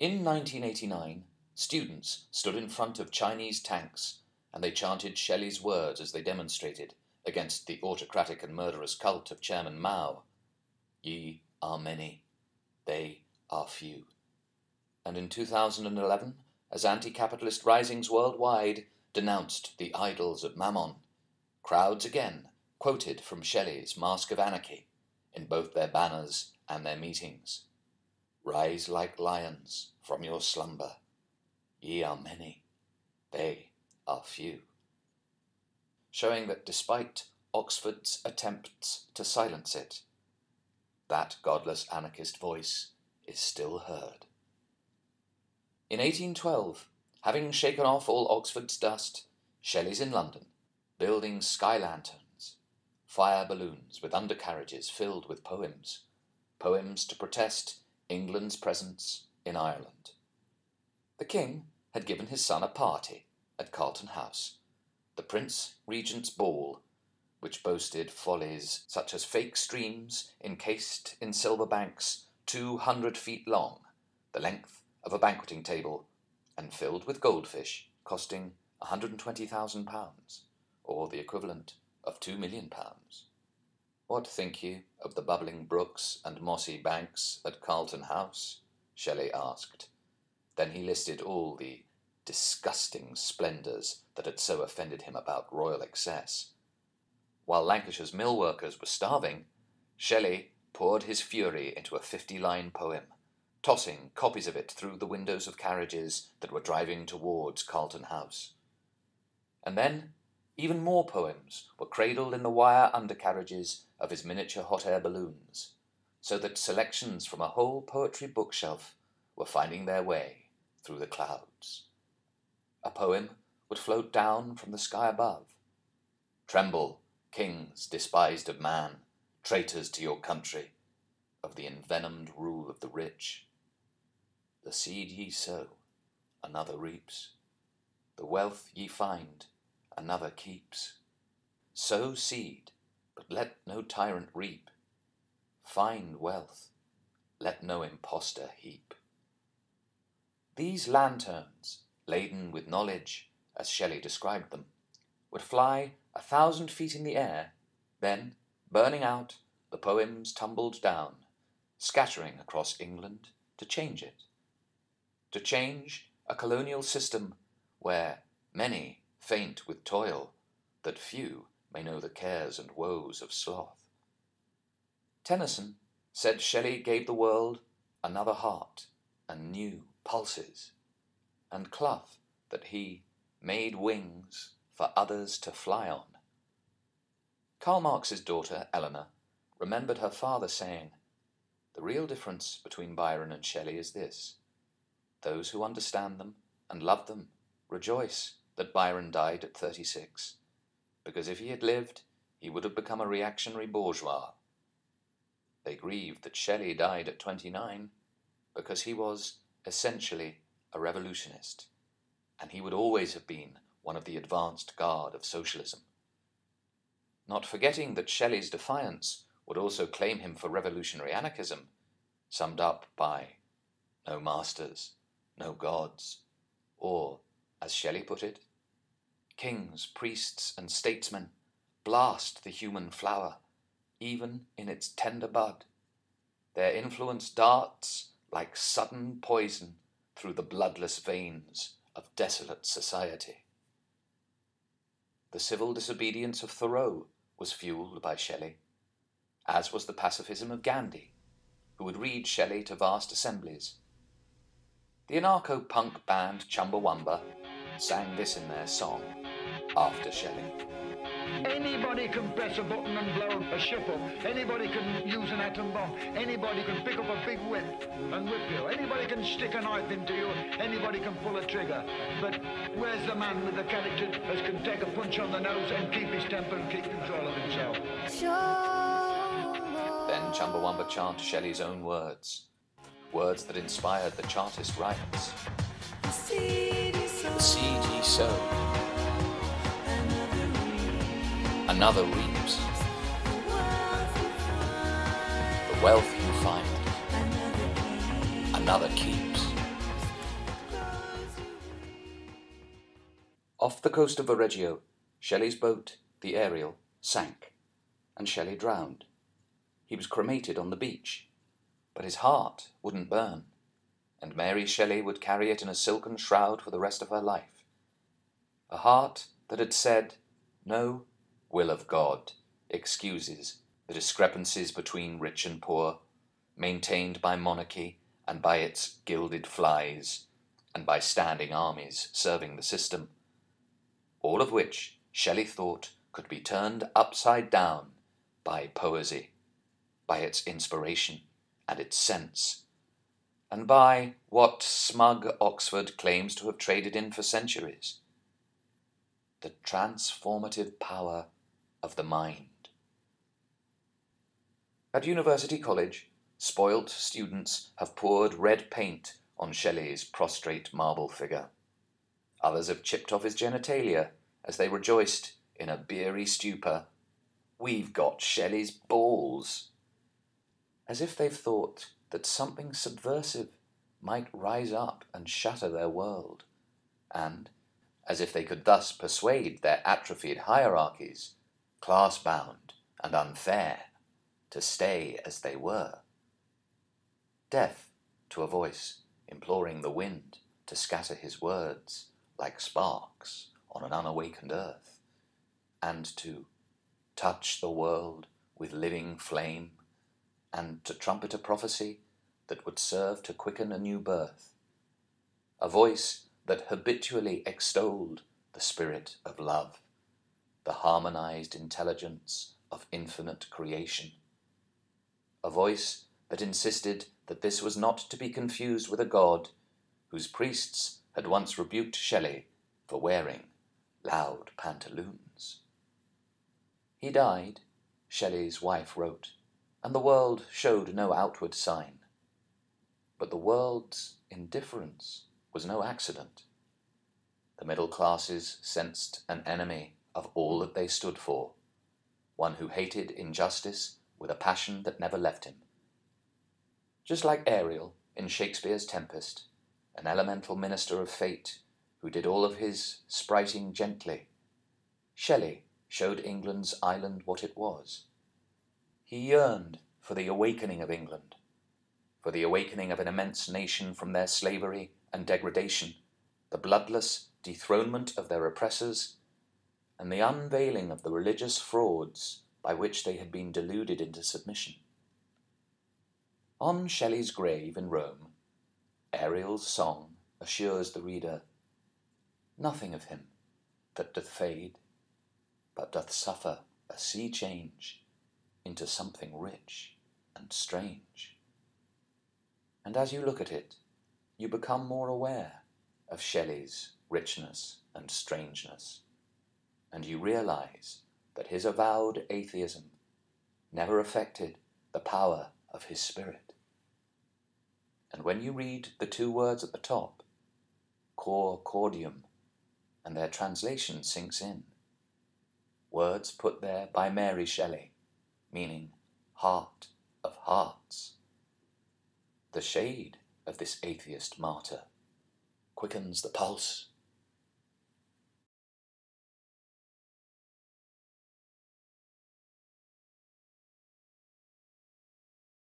In 1989, students stood in front of Chinese tanks and they chanted Shelley's words as they demonstrated against the autocratic and murderous cult of Chairman Mao. Ye are many, they are few. And in 2011, as anti capitalist risings worldwide denounced the idols of Mammon, crowds again quoted from Shelley's Mask of Anarchy in both their banners and their meetings. Rise like lions from your slumber. Ye are many, they are few. Showing that despite Oxford's attempts to silence it, that godless anarchist voice is still heard. In 1812, having shaken off all Oxford's dust, Shelley's in London, building sky lanterns, fire balloons with undercarriages filled with poems, poems to protest England's presence in Ireland. The King had given his son a party at Carlton House, the Prince Regent's Ball, which boasted follies such as fake streams encased in silver banks two hundred feet long, the length of a banqueting table, and filled with goldfish costing a hundred and twenty thousand pounds, or the equivalent of two million pounds. What think you of the bubbling brooks and mossy banks at Carlton House? Shelley asked. Then he listed all the disgusting splendours that had so offended him about royal excess. While Lancashire's mill workers were starving, Shelley poured his fury into a fifty line poem, tossing copies of it through the windows of carriages that were driving towards Carlton House. And then even more poems were cradled in the wire undercarriages of his miniature hot air balloons, so that selections from a whole poetry bookshelf were finding their way through the clouds. A poem would float down from the sky above. Tremble, kings despised of man, traitors to your country, of the envenomed rule of the rich. The seed ye sow, another reaps. The wealth ye find, another keeps. Sow seed, but let no tyrant reap. Find wealth, let no impostor heap. These lanterns, laden with knowledge, as Shelley described them, would fly a thousand feet in the air, then, burning out, the poems tumbled down, scattering across England to change it. To change a colonial system where many faint with toil, that few may know the cares and woes of sloth. Tennyson said Shelley gave the world another heart and new pulses, and Clough that he made wings for others to fly on. Karl Marx's daughter, Eleanor, remembered her father saying, The real difference between Byron and Shelley is this those who understand them and love them rejoice that Byron died at 36, because if he had lived, he would have become a reactionary bourgeois. They grieved that Shelley died at 29, because he was essentially a revolutionist, and he would always have been one of the advanced guard of socialism. Not forgetting that Shelley's defiance would also claim him for revolutionary anarchism, summed up by no masters, no gods, or, as Shelley put it, kings, priests, and statesmen blast the human flower, even in its tender bud. Their influence darts like sudden poison through the bloodless veins of desolate society. The civil disobedience of Thoreau was fueled by Shelley, as was the pacifism of Gandhi, who would read Shelley to vast assemblies the anarcho punk band Chumbawamba sang this in their song, After Shelley. Anybody can press a button and blow a ship up. Anybody can use an atom bomb. Anybody can pick up a big whip and whip you. Anybody can stick a knife into you. Anybody can pull a trigger. But where's the man with the character that can take a punch on the nose and keep his temper and keep control of himself? Then Chumbawamba chant Shelley's own words words that inspired the Chartist riots. The seed ye sow, another reaps. The wealth you find, another keeps. Off the coast of Viareggio, Shelley's boat, the Ariel, sank, and Shelley drowned. He was cremated on the beach, but his heart wouldn't burn, and Mary Shelley would carry it in a silken shroud for the rest of her life. A heart that had said, No, will of God, excuses the discrepancies between rich and poor, maintained by monarchy and by its gilded flies, and by standing armies serving the system, all of which Shelley thought could be turned upside down by poesy, by its inspiration and its sense, and by what smug Oxford claims to have traded in for centuries the transformative power of the mind. At University College, spoilt students have poured red paint on Shelley's prostrate marble figure. Others have chipped off his genitalia as they rejoiced in a beery stupor. We've got Shelley's balls! As if they've thought that something subversive might rise up and shatter their world, and, as if they could thus persuade their atrophied hierarchies, class bound and unfair, to stay as they were. Deaf to a voice imploring the wind to scatter his words like sparks on an unawakened earth, and to touch the world with living flame, and to trumpet a prophecy that would serve to quicken a new birth. A voice that habitually extolled the spirit of love, the harmonized intelligence of infinite creation. A voice that insisted that this was not to be confused with a god whose priests had once rebuked Shelley for wearing loud pantaloons. He died, Shelley's wife wrote, and the world showed no outward sign. But the world's indifference was no accident. The middle classes sensed an enemy of all that they stood for, one who hated injustice with a passion that never left him. Just like Ariel in Shakespeare's Tempest, an elemental minister of fate who did all of his spriting gently, Shelley showed England's island what it was. He yearned for the awakening of England, for the awakening of an immense nation from their slavery and degradation, the bloodless dethronement of their oppressors, and the unveiling of the religious frauds by which they had been deluded into submission. On Shelley's grave in Rome, Ariel's song assures the reader Nothing of him that doth fade, but doth suffer a sea change into something rich and strange. And as you look at it, you become more aware of Shelley's richness and strangeness, and you realize that his avowed atheism never affected the power of his spirit. And when you read the two words at the top, cor cordium, and their translation sinks in, words put there by Mary Shelley, meaning heart of hearts. The shade of this atheist martyr quickens the pulse